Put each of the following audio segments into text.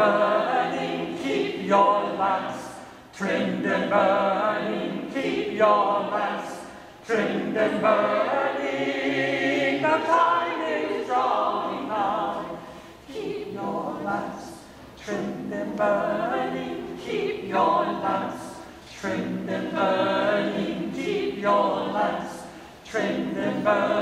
burning, keep your lamps trimmed and burning, keep your lamps trimmed and burning. The time is drawing nigh. Keep your lamps trimmed and burning, keep your lamps trimmed and burning, keep your lamps trimmed and burning.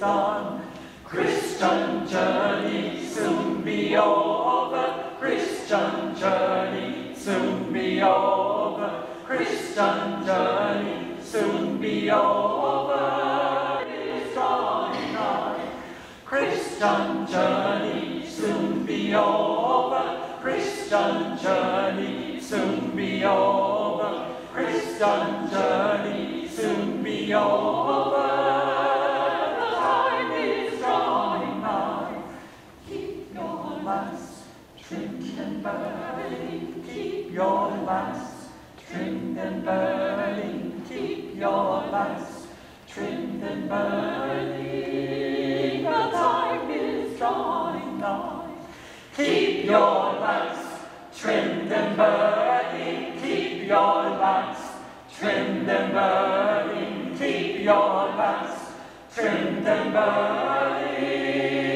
Is done. Christian journey soon be over. Christian journey soon be over. Christian journey soon be over. It's drawing nigh. Christian journey soon be over. Christian journey soon be over. Christian journey soon be over. Lamps trimmed and burning. Keep your lamps trimmed and burning. Keep your lamps trimmed and burning. The time is drawing nigh. Keep your lamps trimmed and burning. Keep your lamps trimmed and burning. Keep your lamps trimmed and burning.